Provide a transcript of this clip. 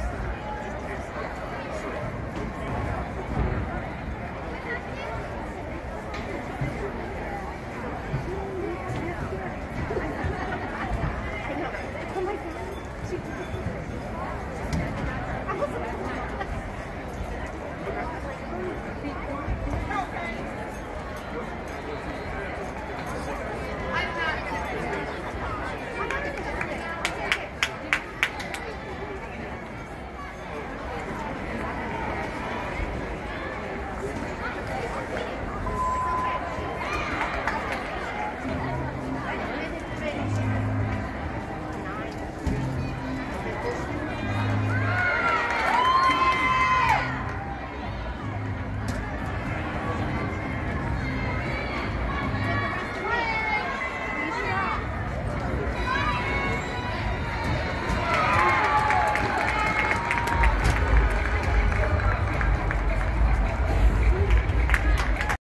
Yes.